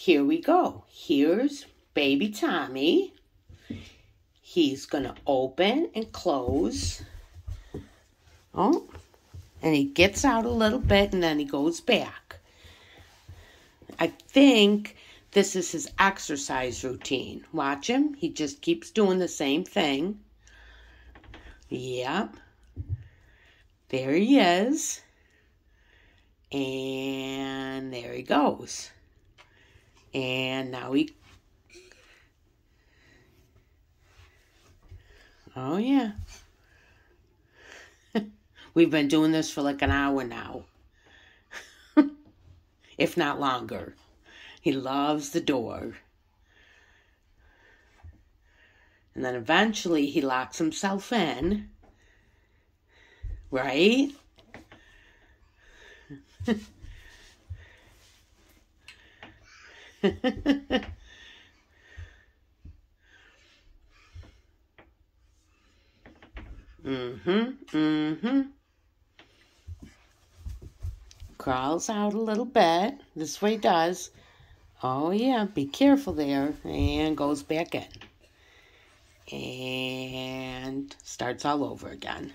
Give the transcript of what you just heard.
here we go. Here's baby Tommy. He's going to open and close. Oh, and he gets out a little bit and then he goes back. I think this is his exercise routine. Watch him. He just keeps doing the same thing. Yep. There he is. And there he goes. And now we... Oh, yeah. We've been doing this for like an hour now, if not longer. He loves the door. And then eventually he locks himself in. Right? mm-hmm. Mm-hmm. Crawls out a little bit. This way does. Oh yeah, be careful there. And goes back in. And starts all over again.